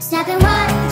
Snapping what?